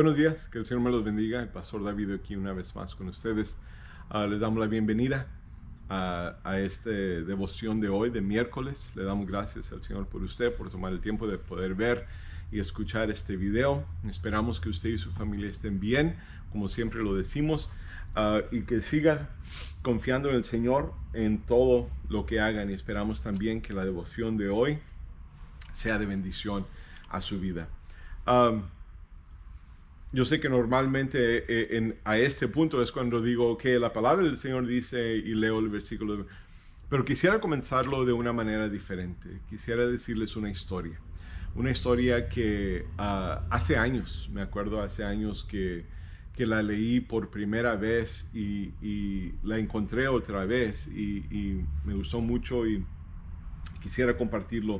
Buenos días, que el Señor me los bendiga. El pastor David aquí una vez más con ustedes. Uh, les damos la bienvenida a, a esta devoción de hoy, de miércoles. Le damos gracias al Señor por usted, por tomar el tiempo de poder ver y escuchar este video. Esperamos que usted y su familia estén bien, como siempre lo decimos, uh, y que sigan confiando en el Señor en todo lo que hagan. Y esperamos también que la devoción de hoy sea de bendición a su vida. Um, yo sé que normalmente eh, en, a este punto es cuando digo que la palabra del Señor dice y leo el versículo, pero quisiera comenzarlo de una manera diferente. Quisiera decirles una historia. Una historia que uh, hace años, me acuerdo hace años que, que la leí por primera vez y, y la encontré otra vez y, y, me gustó mucho y quisiera compartirlo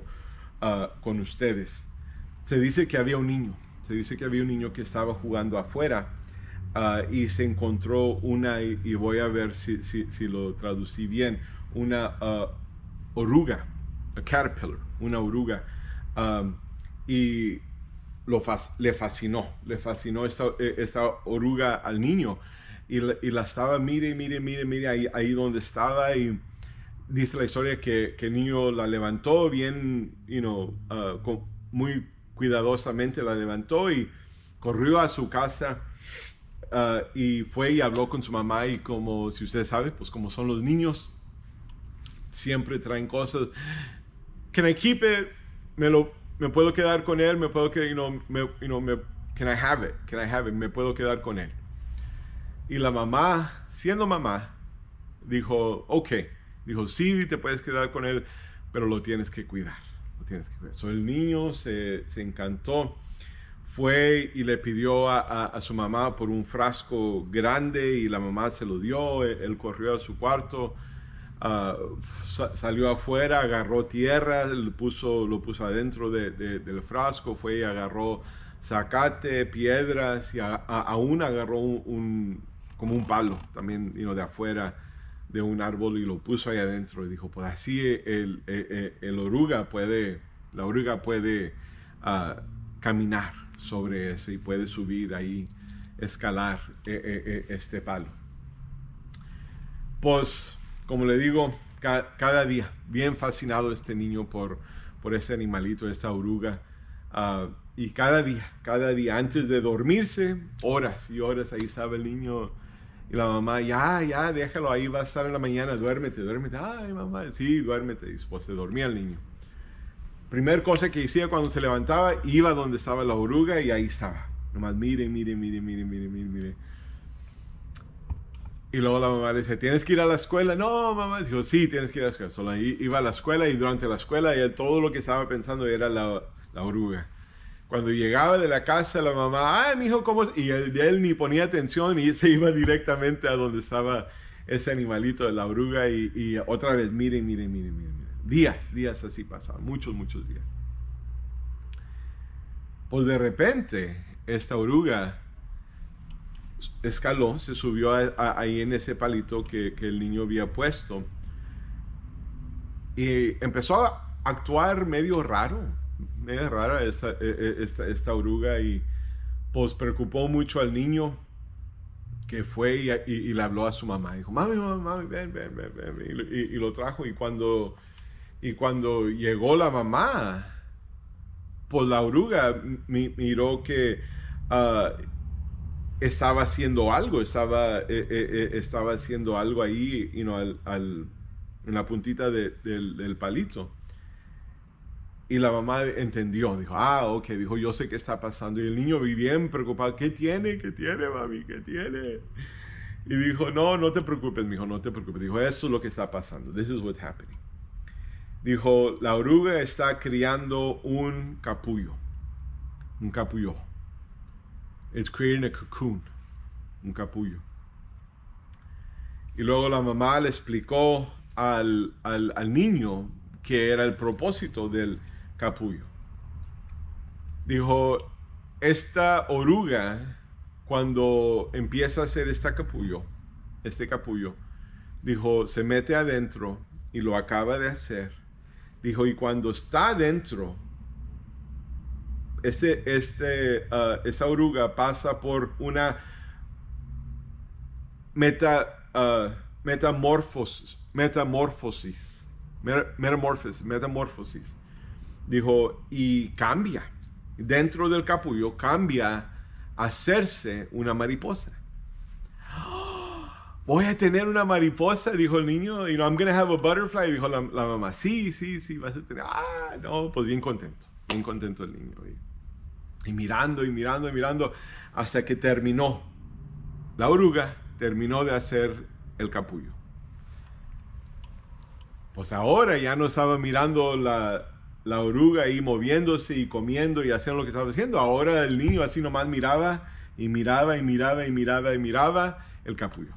uh, con ustedes. Se dice que había un niño se dice que había un niño que estaba jugando afuera uh, y se encontró una, y, voy a ver si, si, lo traducí bien, una uh, oruga, a caterpillar, una oruga, um, y lo le fascinó, le fascinó esta, e, esta oruga al niño. Y la, y la, estaba, mire, mire, mire, mire, ahí, ahí donde estaba y dice la historia que, que el niño la levantó bien, you know, muy cuidadosamente la levantó y corrió a su casa uh, y fue y habló con su mamá y como si usted sabe, pues como son los niños, siempre traen cosas. Can I keep it? Me lo me puedo quedar con él, me puedo quedar, you know, me, you know, me, can I have it? Can I have it? Me puedo quedar con él. Y la mamá, siendo mamá, dijo, ok, dijo, sí, te puedes quedar con él, pero lo tienes que cuidar So, el niño se, se, encantó, fue y le pidió a, a, su mamá por un frasco grande y la mamá se lo dio, él, él corrió a su cuarto, sa salió afuera, agarró tierra, lo puso, lo puso adentro de, de, del frasco, fue y agarró zacate, piedras y aún agarró un, como un palo también you de afuera de un árbol y lo puso ahí adentro y dijo, pues así el, el, el oruga puede, la oruga puede uh, caminar sobre eso y puede subir ahí, escalar eh, eh, este palo. Pues, como le digo, ca cada día, bien fascinado este niño por, por este animalito, esta oruga. Uh, y cada día, cada día, antes de dormirse, horas y horas, ahí estaba el niño y la mamá, ya, ya, déjalo ahí, va a estar en la mañana, duérmete, duérmete. Ay, mamá, sí, duérmete. Y pues se dormía el niño. Primer cosa que hacía cuando se levantaba, iba donde estaba la oruga y ahí estaba. Nomás, mire, mire, mire, mire, mire, mire, mire. Y luego la mamá le dice, ¿tienes que ir a la escuela? No, mamá. Dijo, sí, tienes que ir a la escuela. Solo iba a la escuela y durante la escuela ya todo lo que estaba pensando era la, la oruga. Cuando llegaba de la casa, la mamá, ay, mi hijo, ¿cómo es? Y él, ni ponía atención y se iba directamente a donde estaba ese animalito de la oruga y, otra vez, miren, miren, miren, miren. Días, días así pasaban, muchos, muchos días. Pues de repente, esta oruga escaló, se subió a, ahí en ese palito que el niño había puesto y empezó a actuar medio raro media rara esta, esta, esta, oruga y pues preocupó mucho al niño que fue y, le habló a su mamá. Dijo, mami, mami, mami ven, ven, ven, ven. Y, lo trajo y cuando, y cuando llegó la mamá, pues la oruga miró que uh, estaba haciendo algo, estaba, eh, estaba haciendo algo ahí you know, al, en la puntita de, del, del palito. Y la mamá entendió, dijo, ah, ok, dijo, yo sé qué está pasando. Y el niño bien preocupado, ¿qué tiene? ¿Qué tiene, mami? ¿Qué tiene? Y dijo, no, no te preocupes, mi no te preocupes. Dijo, eso es lo que está pasando. This is what's happening. Dijo, la oruga está criando un capullo. Un capullo. It's creating a cocoon. Un capullo. Y luego la mamá le explicó al, al, al niño que era el propósito del capullo. Dijo, esta oruga, cuando empieza a hacer esta capullo, este capullo, dijo, se mete adentro y lo acaba de hacer. Dijo, y cuando está adentro, este, este, uh, esta oruga pasa por una meta, uh, metamorfosis, metamorfosis, metamorfosis, metamorfosis. Dijo, y cambia. Dentro del capullo cambia hacerse una mariposa. Voy a tener una mariposa, dijo el niño. You know, I'm to have a butterfly, dijo la, la, mamá. Sí, sí, sí, vas a tener. Ah, no, pues bien contento, bien contento el niño. Y, y mirando, y mirando, y mirando, hasta que terminó. La oruga terminó de hacer el capullo. Pues ahora ya no estaba mirando la, la oruga ahí moviéndose y comiendo y haciendo lo que estaba haciendo. Ahora el niño así nomás miraba y miraba y miraba y miraba y miraba el capullo.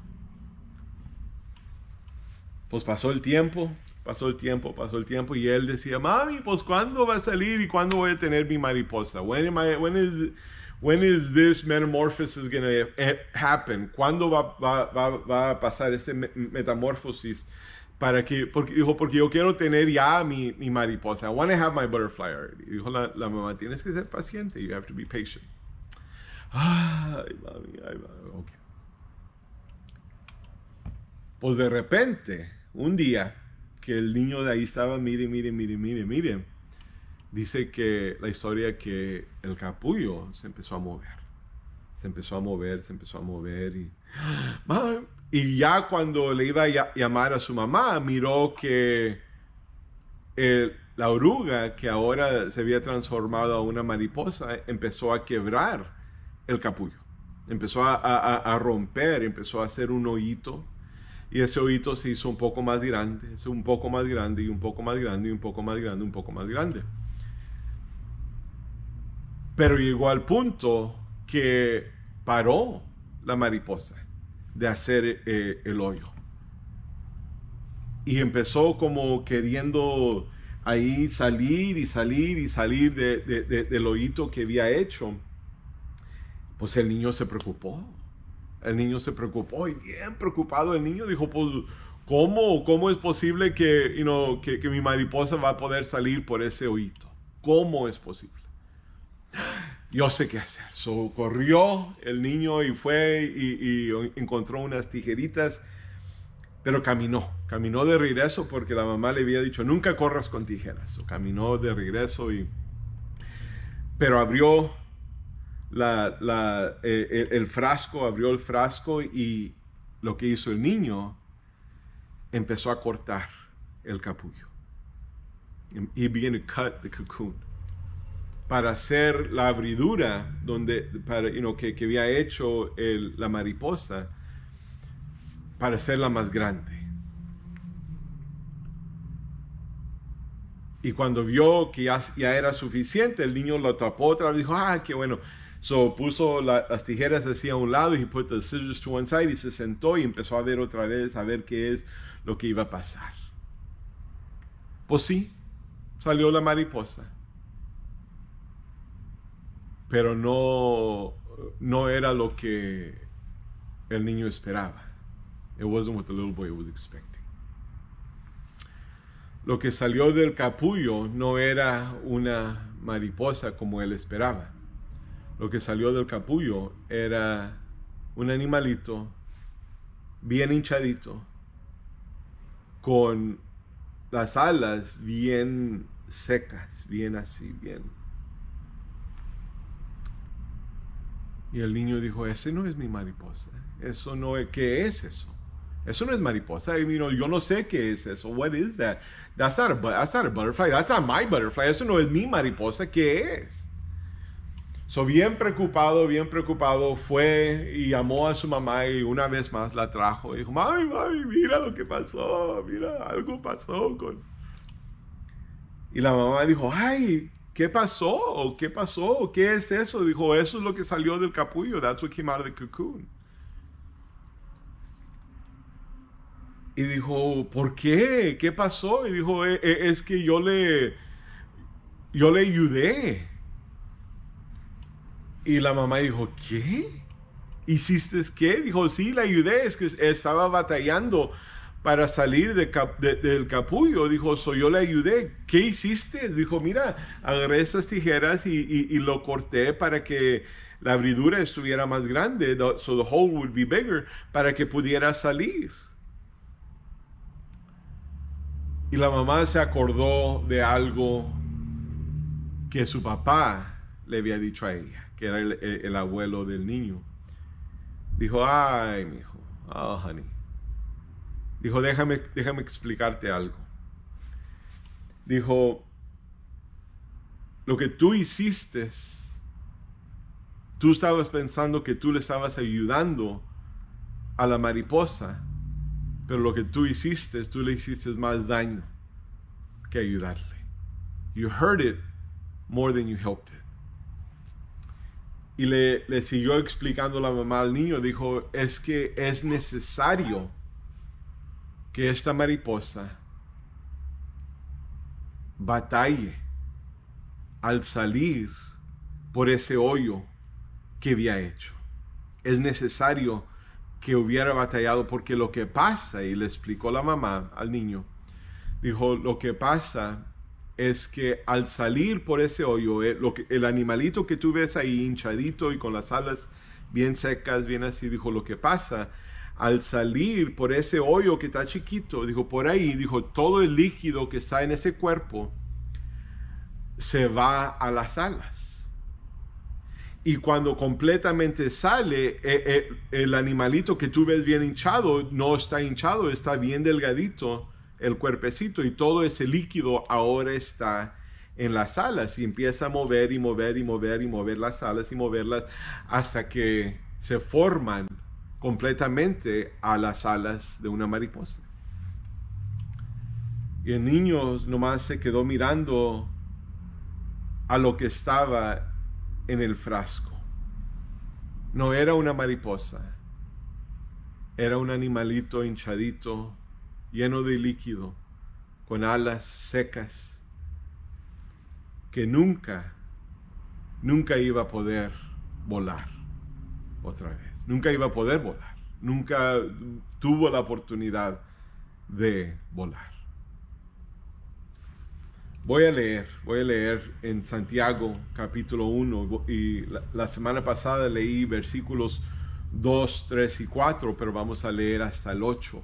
Pues pasó el tiempo, pasó el tiempo, pasó el tiempo y él decía, mami, pues ¿cuándo va a salir y cuándo voy a tener mi mariposa? When, am I, when, is, when is this metamorphosis going to happen? ¿Cuándo va a pasar este metamorfosis? Para que, porque, dijo, porque yo quiero tener ya mi, mi mariposa. I want to have my butterfly already. Dijo la, la, mamá, tienes que ser paciente. You have to be patient. Ay, mami, ay, mami. Okay. Pues de repente, un día que el niño de ahí estaba, mire, mire, mire, mire, mire, dice que la historia que el capullo se empezó a mover. Se empezó a mover, se empezó a mover y... Y ya cuando le iba a llamar a su mamá, miró que el, la oruga, que ahora se había transformado a una mariposa, empezó a quebrar el capullo. Empezó a, romper, empezó a hacer un hoyito y ese oído se hizo un poco más grande, un poco más grande y un poco más grande y un poco más grande, un poco más grande. Pero llegó al punto que paró la mariposa de hacer eh, el hoyo. Y empezó como queriendo ahí salir y salir y salir de, de, del hoyito que había hecho. Pues el niño se preocupó el niño se preocupó y bien preocupado el niño dijo, pues, ¿cómo, cómo es posible que, you que, mi mariposa va a poder salir por ese hoyito? ¿Cómo es posible? Yo sé qué hacer. So, corrió el niño y fue y, encontró unas tijeritas, pero caminó. Caminó de regreso porque la mamá le había dicho, nunca corras con tijeras. So, caminó de regreso y... Pero abrió la, eh, el, frasco, abrió el frasco y lo que hizo el niño, empezó a cortar el capullo. y began to cut the cocoon. Para hacer la abridura donde, para, you que, que, había hecho la mariposa, para hacerla más grande. Y cuando vio que ya, era suficiente, el niño lo tapó otra vez, dijo, ah, qué bueno, So puso las tijeras hacia un lado y put the scissors to one side y se sentó y empezó a ver otra vez, a ver qué es lo que iba a pasar. Pues sí, salió la mariposa. Pero no, no era lo que el niño esperaba. It wasn't what the little boy was. Lo que salió del capullo no era una mariposa como él esperaba lo que salió del capullo era un animalito bien hinchadito, con las alas bien secas, bien así, bien. Y el niño dijo, ese no es mi mariposa. Eso no es, ¿qué es eso? Eso no es mariposa. I mean, yo no sé qué es eso. What is that? That's not, a, that's not a butterfly. That's not my butterfly. Eso no es mi mariposa. ¿Qué es? So, bien preocupado, bien preocupado, fue y llamó a su mamá y una vez más la trajo. Y dijo, mami, mami, mira lo que pasó, mira, algo pasó con... Y la mamá dijo, ay, ¿qué pasó? ¿Qué pasó? ¿Qué es eso? Dijo, eso es lo que salió del capullo. That's what came out of the cocoon. Y dijo, ¿por qué? ¿Qué pasó? Y dijo, e, e, es que yo le, yo le ayudé. Y la mamá dijo, ¿qué? ¿Hiciste qué? Dijo, sí, la ayudé, es que estaba batallando para salir del capullo. Dijo, so yo le ayudé. ¿Qué hiciste? Dijo, mira, agarré esas tijeras y, lo corté para que la abridura estuviera más grande, so the hole would be bigger, para que pudiera salir. Y la mamá se acordó de algo que su papá le había dicho a ella, que era el, abuelo del niño. Dijo, ay, mi hijo, oh, honey Dijo, déjame, déjame explicarte algo. Dijo, lo que tú hiciste, tú estabas pensando que tú le estabas ayudando a la mariposa, pero lo que tú hiciste, tú le hiciste más daño que ayudarle. You hurt it more than you helped it. Y le, le siguió explicando la mamá al niño, dijo, es que es necesario que esta mariposa batalle al salir por ese hoyo que había hecho. Es necesario que hubiera batallado porque lo que pasa, y le explicó la mamá al niño, dijo, lo que pasa es que al salir por ese hoyo, eh, el animalito que tú ves ahí hinchadito y con las alas bien secas, bien así, dijo, lo que pasa al salir por ese hoyo que está chiquito, dijo, por ahí, dijo, todo el líquido que está en ese cuerpo se va a las alas. Y cuando completamente sale, eh, eh, el animalito que tú ves bien hinchado, no está hinchado, está bien delgadito el cuerpecito y todo ese líquido ahora está en las alas y empieza a mover y mover y mover y mover las alas y moverlas hasta que se forman completamente a las alas de una mariposa. Y el niño nomás se quedó mirando a lo que estaba en el frasco. No era una mariposa, era un animalito hinchadito, lleno de líquido, con alas secas, que nunca, nunca iba a poder volar otra vez nunca iba a poder volar, nunca tuvo la oportunidad de volar. Voy a leer, voy a leer en Santiago capítulo 1 y la, semana pasada leí versículos 2, 3 y 4, pero vamos a leer hasta el 8.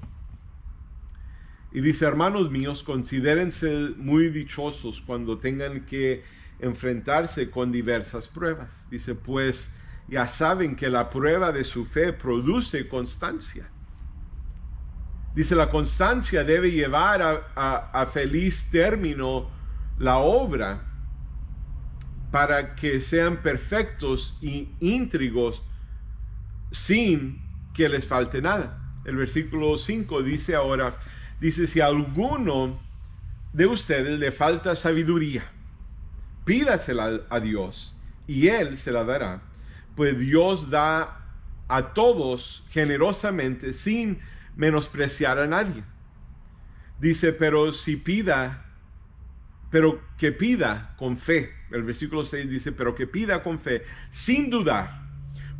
Y dice, hermanos míos, considérense muy dichosos cuando tengan que enfrentarse con diversas pruebas. Dice, pues ya saben que la prueba de su fe produce constancia. Dice, la constancia debe llevar a, feliz término la obra para que sean perfectos y íntrigos sin que les falte nada. El versículo 5 dice ahora, dice, si a alguno de ustedes le falta sabiduría, pídasela a Dios y Él se la dará pues Dios da a todos generosamente sin menospreciar a nadie. Dice, pero si pida, pero que pida con fe. El versículo 6 dice, pero que pida con fe, sin dudar,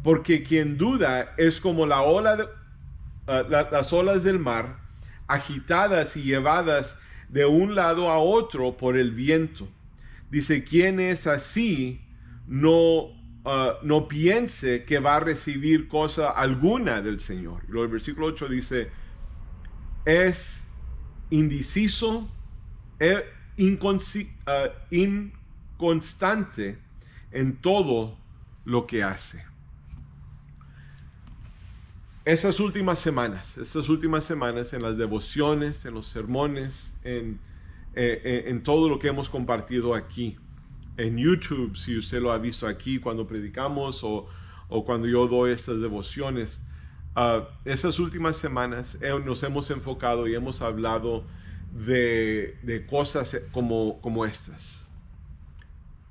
porque quien duda es como la ola ah, las olas del mar, agitadas y llevadas de un lado a otro por el viento. Dice, quien es así, no Uh, no piense que va a recibir cosa alguna del Señor. el versículo 8 dice, es indeciso, e uh, inconstante en todo lo que hace. Esas últimas semanas, estas últimas semanas en las devociones, en los sermones, en, eh, eh, en todo lo que hemos compartido aquí, en YouTube, si usted lo ha visto aquí cuando predicamos o, cuando yo doy estas devociones. Uh, esas últimas semanas nos hemos enfocado y hemos hablado de, cosas como, como estas,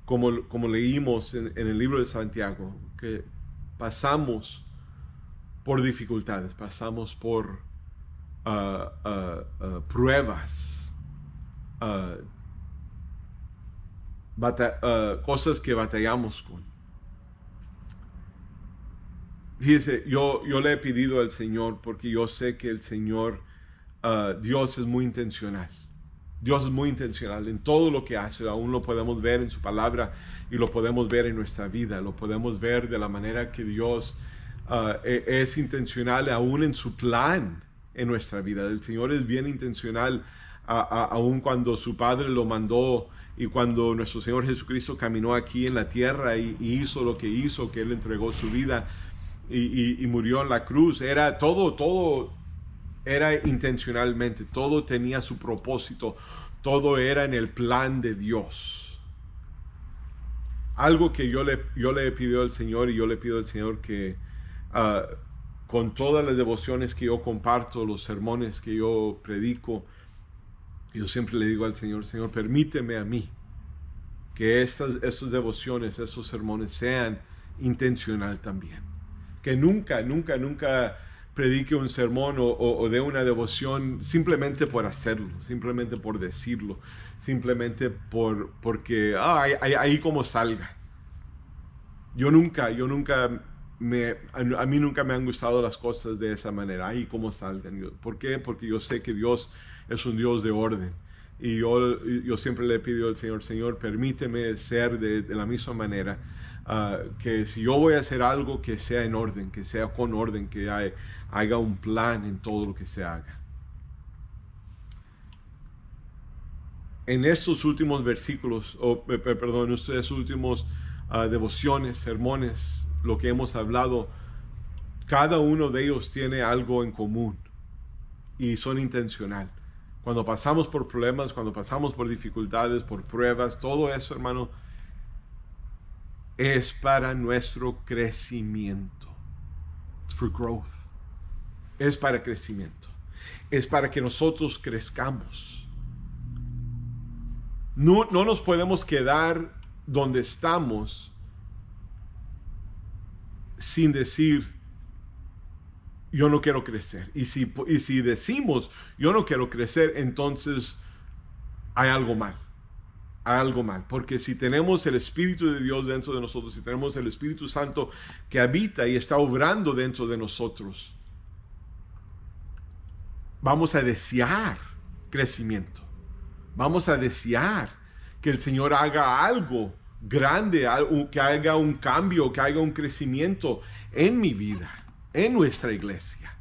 como, como leímos en, el libro de Santiago, que pasamos por dificultades, pasamos por uh, uh, pruebas, Uh, cosas que batallamos con. Fíjese, yo, yo le he pedido al Señor porque yo sé que el Señor uh, Dios es muy intencional. Dios es muy intencional en todo lo que hace. Aún lo podemos ver en su palabra y lo podemos ver en nuestra vida. Lo podemos ver de la manera que Dios uh, es intencional aún en su plan en nuestra vida. El Señor es bien intencional aún cuando su Padre lo mandó y cuando nuestro Señor Jesucristo caminó aquí en la tierra y, hizo lo que hizo, que Él entregó su vida y, murió en la cruz. Era todo, todo era intencionalmente, todo tenía su propósito, todo era en el plan de Dios. Algo que yo le, yo le pido al Señor y yo le pido al Señor que ah, con todas las devociones que yo comparto, los sermones que yo predico, yo siempre le digo al Señor, Señor, permíteme a mí que estas, devociones, estos sermones sean intencional también. Que nunca, nunca, nunca predique un sermón o, dé una devoción simplemente por hacerlo, simplemente por decirlo, simplemente por, porque, ah, ahí, ahí como salga. Yo nunca, yo nunca me, a, mí nunca me han gustado las cosas de esa manera, ahí como salgan. ¿Por qué? Porque yo sé que Dios es un Dios de orden. Y yo, yo siempre le pido al Señor, Señor, permíteme ser de, la misma manera Ah, que si yo voy a hacer algo que sea en orden, que sea con orden, que haga un plan en todo lo que se haga. En estos últimos versículos, o perdón, en estos últimos uh, devociones, sermones, lo que hemos hablado, cada uno de ellos tiene algo en común y son intencional. Cuando pasamos por problemas, cuando pasamos por dificultades, por pruebas, todo eso, hermano, es para nuestro crecimiento. It's for growth. Es para crecimiento. Es para que nosotros crezcamos. No, no nos podemos quedar donde estamos sin decir, yo no quiero crecer. Y si, y si decimos, yo no quiero crecer, entonces hay algo mal algo mal. Porque si tenemos el Espíritu de Dios dentro de nosotros, si tenemos el Espíritu Santo que habita y está obrando dentro de nosotros, vamos a desear crecimiento. Vamos a desear que el Señor haga algo grande, que haga un cambio, que haga un crecimiento en mi vida, en nuestra iglesia.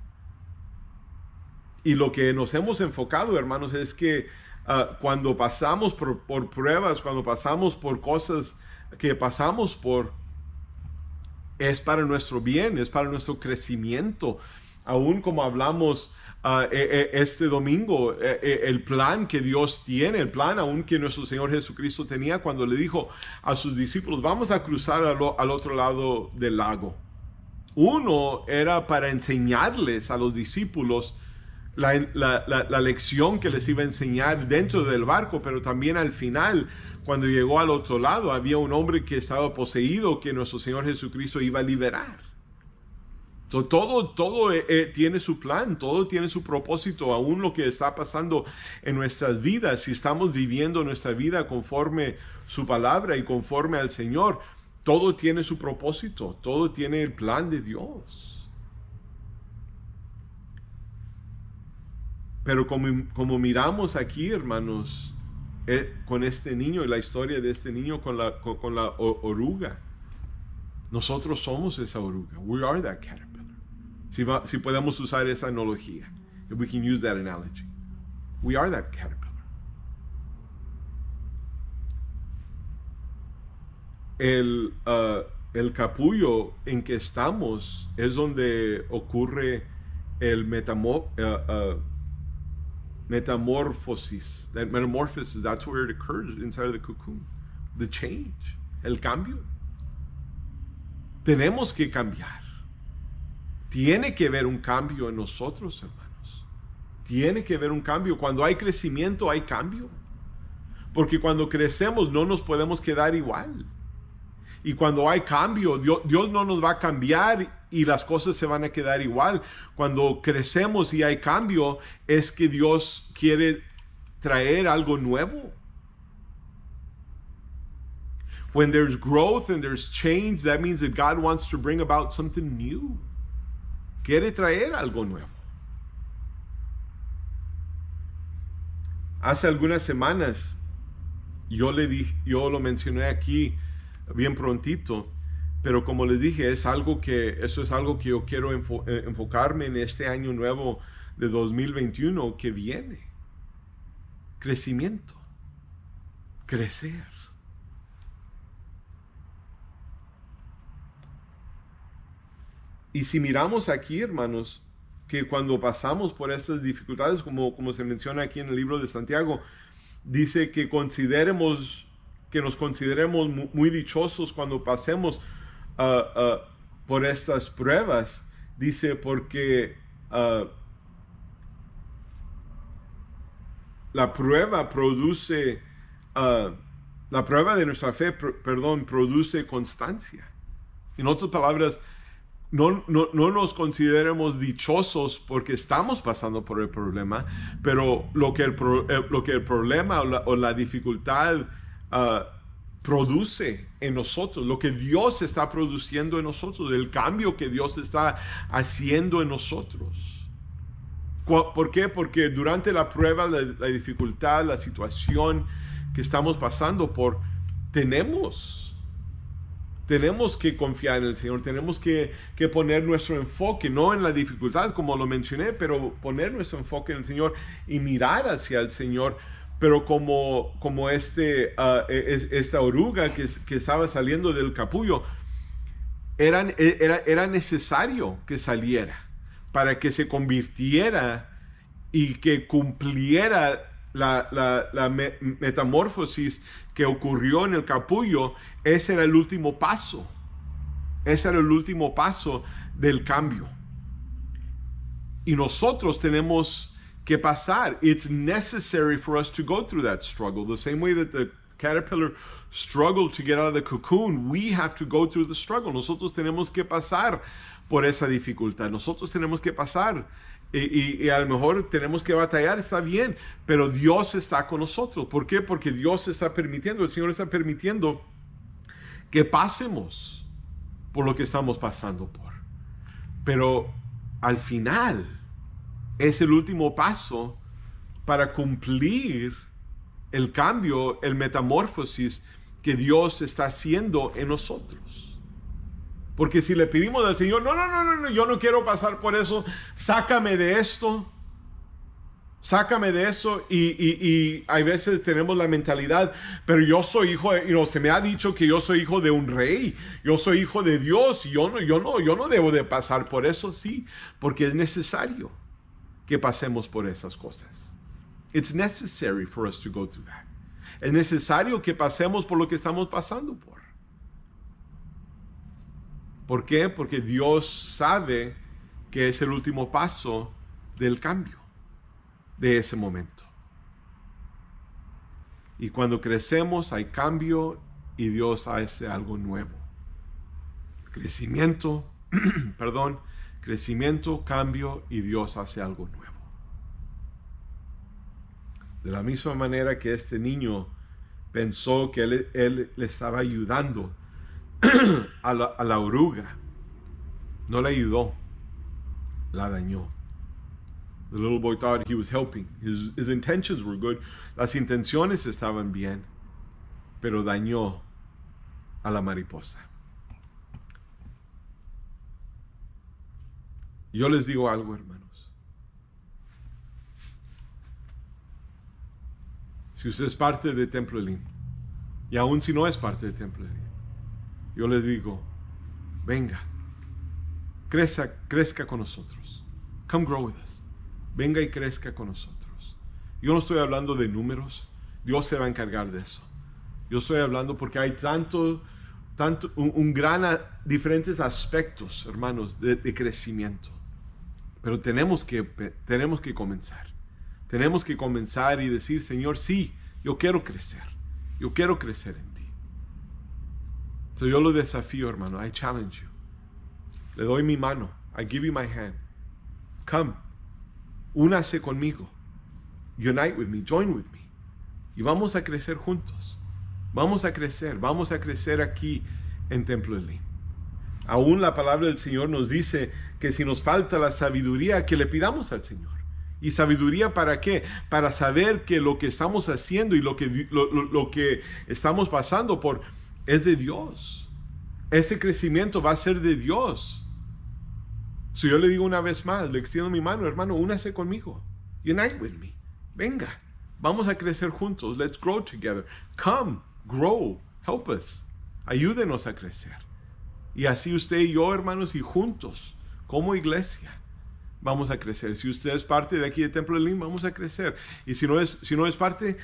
Y lo que nos hemos enfocado, hermanos, es que Ah, cuando pasamos por, pruebas, cuando pasamos por cosas que pasamos por, es para nuestro bien, es para nuestro crecimiento. Aún como hablamos ah, e, e, este domingo, e, el plan que Dios tiene, el plan aún que nuestro Señor Jesucristo tenía cuando le dijo a sus discípulos, vamos a cruzar al otro lado del lago. Uno era para enseñarles a los discípulos, la, lección que les iba a enseñar dentro del barco, pero también al final, cuando llegó al otro lado, había un hombre que estaba poseído que nuestro Señor Jesucristo iba a liberar. todo, todo eh, eh, tiene su plan, todo tiene su propósito, aún lo que está pasando en nuestras vidas, si estamos viviendo nuestra vida conforme su palabra y conforme al Señor, todo tiene su propósito, todo tiene el plan de Dios. Pero como, miramos aquí, hermanos, eh, con este niño y la historia de este niño con la, con, la oruga, nosotros somos esa oruga. We are that caterpillar. Si, si podemos usar esa analogía. If we can use that analogy. We are that caterpillar. El, uh, el capullo en que estamos es donde ocurre el metamor, uh, uh, metamorphosis. That metamorphosis, that's where it occurs inside of the cocoon. The change, el cambio. Tenemos que cambiar. Tiene que haber un cambio en nosotros, hermanos. Tiene que haber un cambio. Cuando hay crecimiento, hay cambio. Porque cuando crecemos no nos podemos quedar igual. Y cuando hay cambio, Dios, no nos va a cambiar y las cosas se van a quedar igual. Cuando crecemos y hay cambio, es que Dios quiere traer algo nuevo. When there's growth and there's change, that means that God wants to bring about something new. Quiere traer algo nuevo. hace algunas semanas, yo le dije, yo lo mencioné aquí bien prontito, pero como les dije, es algo que, eso es algo que yo quiero eh, enfocarme en este año nuevo de 2021 que viene. Crecimiento. Crecer. Y si miramos aquí, hermanos, que cuando pasamos por estas dificultades, como, como se menciona aquí en el libro de Santiago, dice que consideremos, que nos consideremos muy, dichosos cuando pasemos ah, ah, por estas pruebas. Dice porque uh, la prueba produce, la prueba de nuestra fe, perdón, produce constancia. En otras palabras, no, no, nos consideremos dichosos porque estamos pasando por el problema, pero lo que el, eh, lo que el problema o la, dificultad ah, produce en nosotros, lo que Dios está produciendo en nosotros, el cambio que Dios está haciendo en nosotros. ¿Por qué? Porque durante la prueba, la, la dificultad, la situación que estamos pasando por, tenemos tenemos que confiar en el Señor, tenemos que, poner nuestro enfoque, no en la dificultad como lo mencioné, pero poner nuestro enfoque en el Señor y mirar hacia el Señor, pero como, como este, ah, e, esta oruga que, estaba saliendo del capullo, era, era necesario que saliera para que se convirtiera y que cumpliera la, metamorfosis que ocurrió en el capullo, ese era el último paso. Ese era el último paso del cambio. Y nosotros tenemos que pasar. It's necessary for us to go through that struggle. The same way that the caterpillar struggled to get out of the cocoon, we have to go through the struggle. Nosotros tenemos que pasar por esa dificultad. Nosotros tenemos que pasar y, a lo mejor tenemos que batallar, está bien, pero Dios está con nosotros. ¿Por qué? Porque Dios está permitiendo, el Señor está permitiendo que pasemos por lo que estamos pasando por. Pero al final es el último paso para cumplir el cambio, el metamorfosis que Dios está haciendo en nosotros. Porque si le pedimos al Señor, no, no, no, no, yo no quiero pasar por eso, sácame de esto, sácame de eso. Y, y, hay veces tenemos la mentalidad, pero yo soy hijo, y no, se me ha dicho que yo soy hijo de un rey, yo soy hijo de Dios, y yo no, yo no, yo no debo de pasar por eso, sí, porque es necesario que pasemos por esas cosas. It's necessary for us to go through that. Es necesario que pasemos por lo que estamos pasando por. ¿Por qué? Porque Dios sabe que es el último paso del cambio de ese momento. Y cuando crecemos hay cambio y Dios hace algo nuevo. Crecimiento, perdón, crecimiento, cambio y Dios hace algo nuevo. De la misma manera que este niño pensó que él, él le estaba ayudando a, la, oruga. No le ayudó, la dañó. The little boy thought he was helping. His, his intentions were good. Las intenciones estaban bien, pero dañó a la mariposa. Yo les digo algo, hermanos. Si usted es parte del Templo Elim, y aún si no es parte del Templo Elim, yo le digo, venga, crezca, crezca con nosotros. Come grow with us. Venga y crezca con nosotros. Yo no estoy hablando de números, Dios se va a encargar de eso. Yo estoy hablando porque hay tanto, tanto, un, gran, diferentes aspectos, hermanos, de, de, crecimiento. Pero tenemos que, tenemos que comenzar. Tenemos que comenzar y decir, Señor, sí, yo quiero crecer. Yo quiero crecer en yo lo desafío, hermano. I challenge you. Le doy mi mano. I give you my hand. Come. Únase conmigo. Unite with me. Join with me. Y vamos a crecer juntos. Vamos a crecer. Vamos a crecer aquí en Templo Elim. Aún la palabra del Señor nos dice que si nos falta la sabiduría, que le pidamos al Señor. ¿Y sabiduría para qué? Para saber que lo que estamos haciendo y lo que, lo, que estamos pasando por es de Dios. Ese crecimiento va a ser de Dios. Si yo le digo una vez más, le extiendo mi mano, hermano, únase conmigo. Unite with me. Venga, vamos a crecer juntos. Let's grow together. Come, grow, help us. Ayúdenos a crecer. Y así usted y yo, hermanos, y juntos, como iglesia, vamos a crecer. Si usted es parte de aquí de Templo de Lima, vamos a crecer. Y si no es, si no es parte,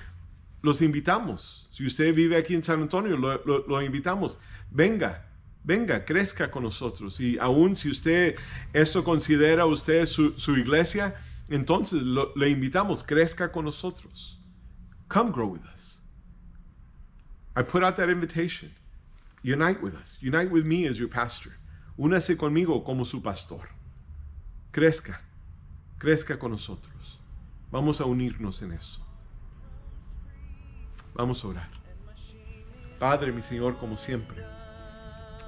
los invitamos. Si usted vive aquí en San Antonio, lo, invitamos. Venga, venga, crezca con nosotros. Y aún si usted esto considera usted su, iglesia, entonces le invitamos, crezca con nosotros. Come grow with us. I put out that invitation. Unite with us. Unite with me as your pastor. Únase conmigo como su pastor. Crezca. Crezca con nosotros. Vamos a unirnos en eso. Vamos a orar. Padre, mi Señor, como siempre,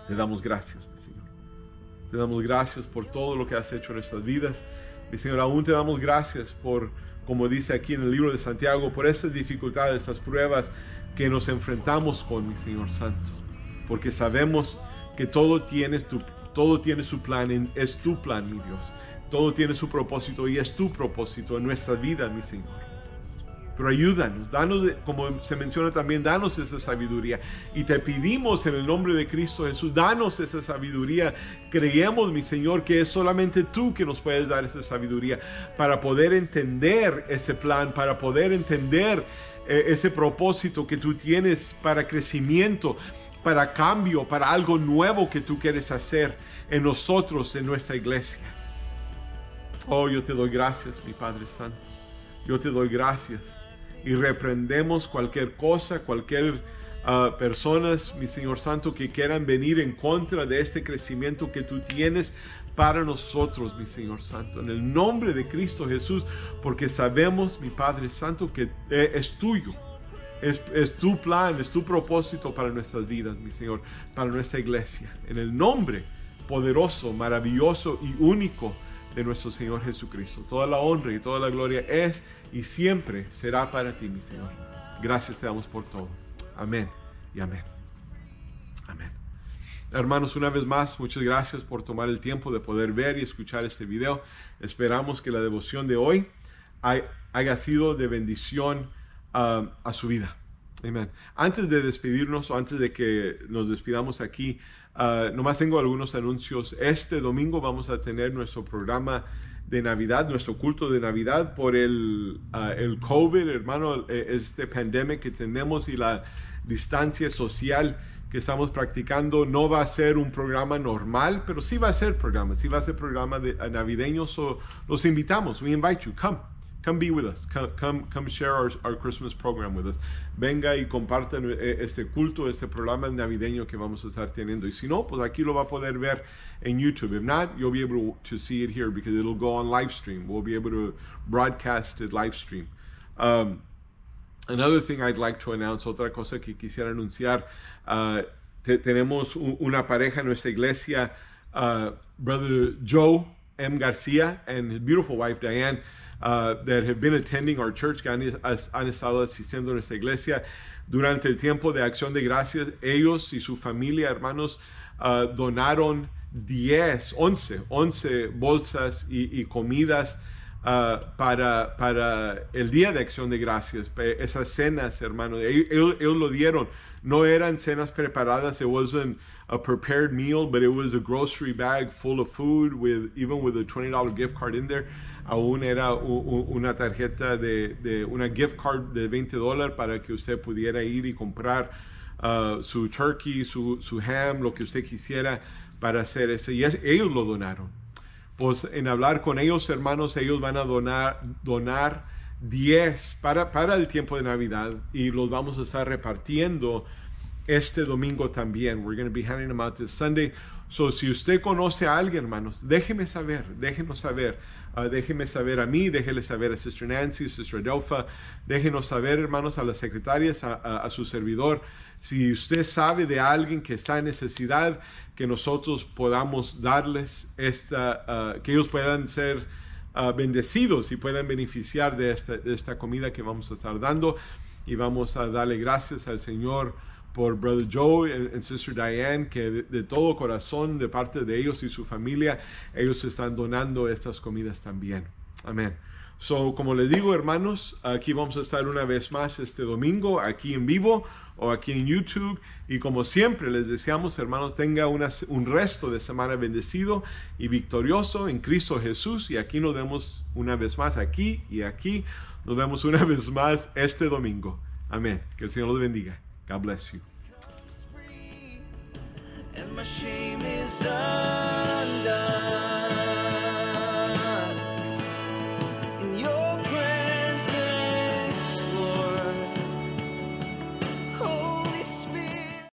te damos gracias, mi Señor. Te damos gracias por todo lo que has hecho en nuestras vidas. Mi Señor, aún te damos gracias por, como dice aquí en el libro de Santiago, por estas dificultades, estas pruebas que nos enfrentamos con, mi Señor Santo porque sabemos que todo tiene, tu, todo tiene su plan, es tu plan, mi Dios. Todo tiene su propósito y es tu propósito en nuestra vida, mi Señor. Pero ayúdanos, danos, como se menciona también, danos esa sabiduría. Y te pedimos en el nombre de Cristo Jesús, danos esa sabiduría. Creemos, mi Señor, que es solamente tú que nos puedes dar esa sabiduría para poder entender ese plan, para poder entender eh, ese propósito que tú tienes para crecimiento para cambio, para algo nuevo que tú quieres hacer en nosotros, en nuestra iglesia. Oh, yo te doy gracias, mi Padre Santo. Yo te doy gracias. Y reprendemos cualquier cosa, cualquier uh, personas, mi Señor Santo, que quieran venir en contra de este crecimiento que tú tienes para nosotros, mi Señor Santo. En el nombre de Cristo Jesús, porque sabemos, mi Padre Santo, que eh, es tuyo es, tu plan, es tu propósito para nuestras vidas, mi Señor, para nuestra iglesia. En el nombre poderoso, maravilloso y único de nuestro Señor Jesucristo. Toda la honra y toda la gloria es y siempre será para ti, mi Señor. Gracias te damos por todo. Amén y amén. Amén. Hermanos, una vez más, muchas gracias por tomar el tiempo de poder ver y escuchar este video. Esperamos que la devoción de hoy haya sido de bendición a su vida. Amén. Antes de despedirnos o antes de que nos despidamos aquí, uh, nomás tengo algunos anuncios. Este domingo vamos a tener nuestro programa de Navidad, nuestro culto de Navidad por el, uh, el COVID, hermano, e, este pandemia que tenemos y la distancia social que estamos practicando. No va a ser un programa normal, pero sí va a ser programa, sí va a ser programa de, navideño. So, los invitamos, we invite you, come. Come be with us. Come, come, come share our, our, Christmas program with us. Venga y compartan eh, este culto, este programa navideño que vamos a estar teniendo. Y si no, pues aquí lo va a poder ver en YouTube. If not, you'll be able to see it here because it'll go on live stream. We'll be able to broadcast it live stream. Um, another thing I'd like to announce, otra cosa que quisiera anunciar, uh, te, tenemos una pareja en nuestra iglesia, uh, Brother Joe M. Garcia and his beautiful wife Diane. Uh, that have been attending our church, que han, estado asistiendo a nuestra iglesia durante el tiempo de acción de gracias. Ellos y su familia, hermanos, uh, donaron 10, 11, 11 bolsas y comidas uh, para, para el día de acción de gracias. Esas cenas, hermanos, ellos, ellos, lo dieron. No eran cenas preparadas. It wasn't a prepared meal, but it was a grocery bag full of food with even with a $20 gift card in there aún era una tarjeta de, una gift card de 20 dólares para que usted pudiera ir y comprar uh, su turkey, su, ham, lo que usted quisiera para hacer eso. Y ellos lo donaron. Pues en hablar con ellos, hermanos, ellos van a donar, donar 10 para, para el tiempo de Navidad y los vamos a estar repartiendo este domingo también. We're going to be handing them out this Sunday. So, si usted conoce a alguien, hermanos, déjeme saber, déjenos saber. Uh, déjeme saber a mí, déjele saber a Sister Nancy, Sister Adelpha, déjenos saber, hermanos, a las secretarias, a, su servidor. Si usted sabe de alguien que está en necesidad, que nosotros podamos darles esta, uh, que ellos puedan ser ah, bendecidos y puedan beneficiar de esta, de esta comida que vamos a estar dando. Y vamos a darle gracias al Señor por Brother Joe y, Sister Diane, que de, todo corazón, de parte de ellos y su familia, ellos están donando estas comidas también. Amén. So, como les digo, hermanos, aquí vamos a estar una vez más este domingo, aquí en vivo o aquí en YouTube. Y como siempre, les deseamos, hermanos, tenga un resto de semana bendecido y victorioso en Cristo Jesús. Y aquí nos vemos una vez más, aquí y aquí. Nos vemos una vez más este domingo. Amén. Que el Señor los bendiga. God bless you.